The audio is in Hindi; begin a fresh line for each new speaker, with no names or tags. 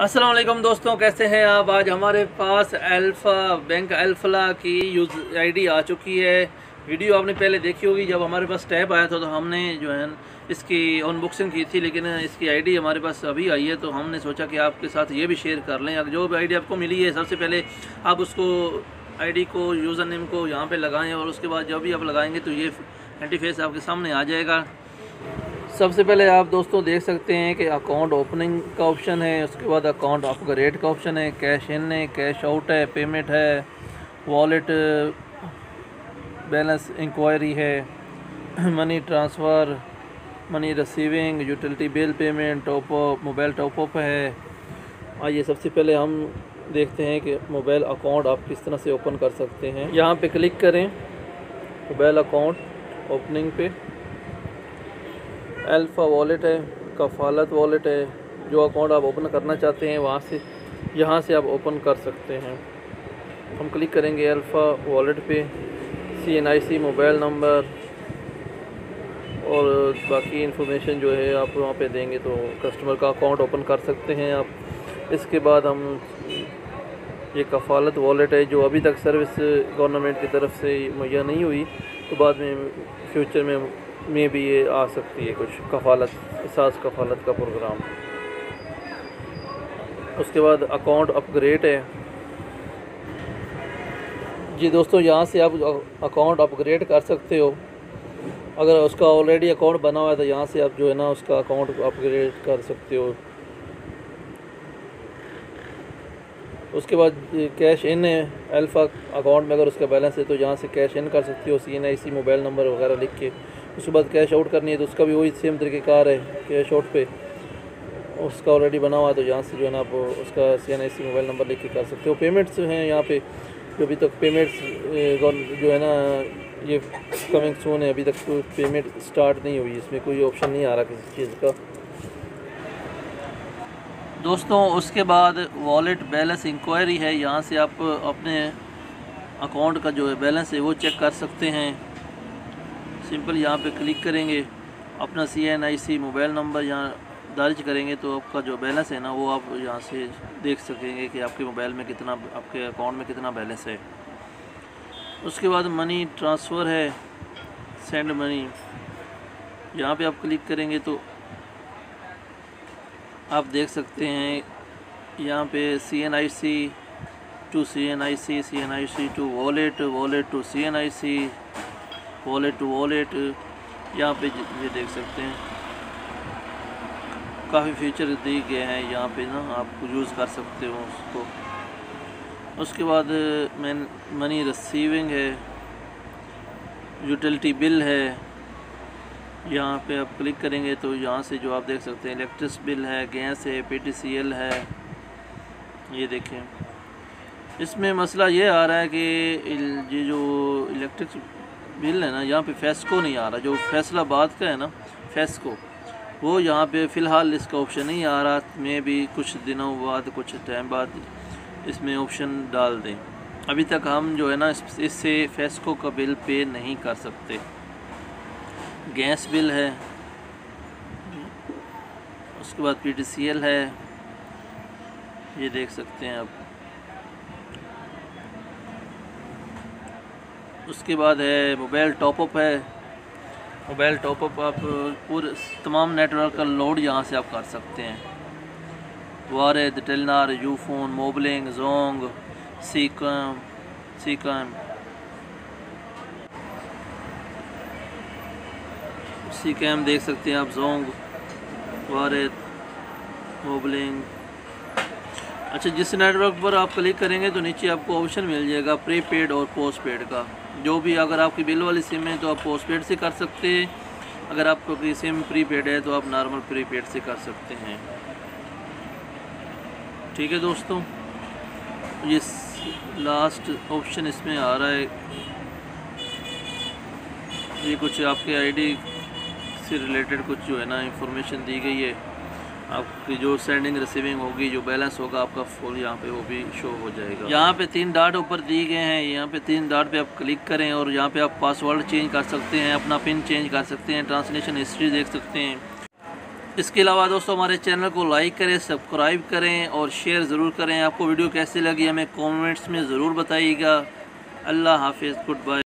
असलम दोस्तों, कैसे हैं आप? आज हमारे पास अल्फ़ा बैंक अल्फला की यूज़ आईडी आ चुकी है। वीडियो आपने पहले देखी होगी, जब हमारे पास टैप आया था तो हमने जो है इसकी अनबॉक्सिंग की थी, लेकिन इसकी आईडी हमारे पास अभी आई है तो हमने सोचा कि आपके साथ ये भी शेयर कर लें। जो भी आईडी आपको मिली है, सबसे पहले आप उसको आईडी को यूज़र नेम को यहाँ पर लगाएँ, और उसके बाद जब भी आप लगाएँगे तो ये एंटी फेस आपके सामने आ जाएगा। सबसे पहले आप दोस्तों देख सकते हैं कि अकाउंट ओपनिंग का ऑप्शन है, उसके बाद अकाउंट अपग्रेड का ऑप्शन है कैश इन है कैश आउट है पेमेंट है वॉलेट बैलेंस इंक्वायरी है money transfer money receiving utility bill payment top up mobile top up है। आइए सबसे पहले हम देखते हैं कि मोबाइल अकाउंट आप किस तरह से ओपन कर सकते हैं। यहाँ पे क्लिक करें मोबाइल अकाउंट ओपनिंग पे। अल्फ़ा वॉलेट है कफ़ालत वॉलेट है, जो अकाउंट आप ओपन करना चाहते हैं, वहाँ से, यहाँ से आप ओपन कर सकते हैं। हम क्लिक करेंगे अल्फ़ा वॉलेट पे C N I C mobile number और बाकी इन्फॉर्मेशन जो है आप वहाँ पे देंगे तो कस्टमर का अकाउंट ओपन कर सकते हैं आप। इसके बाद हम, ये कफ़ालत वॉलेट है, जो अभी तक सर्विस गवर्नमेंट की तरफ़ से मुहैया नहीं हुई तो बाद में फ्यूचर में में भी ये आ सकती है कुछ कफालत एहसास कफालत का प्रोग्राम। उसके बाद अकाउंट अपग्रेड है। जी दोस्तों, यहाँ से आप अकाउंट अपग्रेड कर सकते हो। अगर उसका ऑलरेडी अकाउंट बना हुआ है तो यहाँ से आप जो है ना उसका अकाउंट अपग्रेड कर सकते हो। उसके बाद कैश इन है अल्फ़ा अकाउंट में अगर उसका बैलेंस है तो यहाँ से कैश इन कर सकते हो। C N I C mobile number वगैरह लिख के। उसके बाद कैश आउट करनी है तो उसका भी वही सेम तरीके कार है कैश आउट पे। उसका ऑलरेडी बना हुआ है तो यहाँ से जो है ना आप उसका C N I C mobile number लिख के कर सकते हो। पेमेंट्स जो हैं यहाँ पे, जो अभी तक पेमेंट्स जो है ना, ये कमिंग सोन है, अभी तक तो पेमेंट स्टार्ट नहीं हुई, इसमें कोई ऑप्शन नहीं आ रहा किसी चीज़ का। दोस्तों, उसके बाद वॉलेट बैलेंस इंक्वायरी है। यहाँ से आप अपने अकाउंट का जो है बैलेंस है वो चेक कर सकते हैं। सिंपल यहाँ पे क्लिक करेंगे, अपना C N I C mobile number यहाँ दर्ज करेंगे तो आपका जो बैलेंस है ना, वो आप यहाँ से देख सकेंगे कि आपके मोबाइल में कितना, आपके अकाउंट में कितना बैलेंस है। उसके बाद मनी ट्रांसफ़र है, सेंड मनी। यहाँ पे आप क्लिक करेंगे तो आप देख सकते हैं, यहाँ पे C N I C to C N I C C N I C to wallet wallet to C N I C wallet to wallet यहाँ पे ये देख सकते हैं। काफ़ी फीचर दिए गए हैं यहाँ पे ना, आप यूज़ कर सकते हो उसको। उसके बाद मैन मनी रिसीविंग है यूटिलिटी बिल है। यहाँ पे आप क्लिक करेंगे तो यहाँ से जो आप देख सकते हैं इलेक्ट्रिक बिल है गैस है पीटीसीएल है। ये देखें। इसमें मसला ये आ रहा है कि ये जो इलेक्ट्रिक बिल है ना, यहाँ पे फेस्को नहीं आ रहा, जो फैसलाबाद का है ना फेस्को वो यहाँ पे फ़िलहाल इसका ऑप्शन नहीं आ रहा मैं भी कुछ दिनों बाद, कुछ टाइम बाद इसमें ऑप्शन डाल दें। अभी तक हम जो है ना इससे फेस्को का बिल पे नहीं कर सकते। गैस बिल है, उसके बाद पीटीसीएल है, ये देख सकते हैं आप। उसके बाद है मोबाइल टॉपअप है। मोबाइल टॉपअप आप, पूरे तमाम नेटवर्क का लोड यहाँ से आप कर सकते हैं। Warid Telenor Ufone Mobilink Zong SCOM SCOM SCOM देख सकते हैं आप जोंग वारद मोबलिंग अच्छा जिस नेटवर्क पर आप क्लिक करेंगे तो नीचे आपको ऑप्शन मिल जाएगा प्रीपेड और पोस्ट पेड का। जो भी अगर आपकी बिल वाली सिम है तो आप पोस्ट पेड से कर सकते हैं। अगर आपको सिम प्रीपेड है तो आप नॉर्मल प्रीपेड से कर सकते हैं। ठीक है दोस्तों, ये लास्ट ऑप्शन इसमें आ रहा है। ये कुछ आपके आईडी से रिलेटेड कुछ जो है ना इंफॉर्मेशन दी गई है। आपकी जो सेंडिंग रिसीविंग होगी, जो बैलेंस होगा, आपका फुल यहाँ पे वो भी शो हो जाएगा। यहाँ पे तीन डाट ऊपर दिए गए हैं। यहाँ पे तीन डाट पे आप क्लिक करें और यहाँ पे आप पासवर्ड चेंज कर सकते हैं, अपना पिन चेंज कर सकते हैं ट्रांसलेशन हिस्ट्री देख सकते हैं। इसके अलावा दोस्तों, हमारे चैनल को लाइक करें सब्सक्राइब करें और शेयर ज़रूर करें। आपको वीडियो कैसी लगी, हमें कॉमेंट्स में ज़रूर बताइएगा। अल्लाह हाफिज़ गुड बाय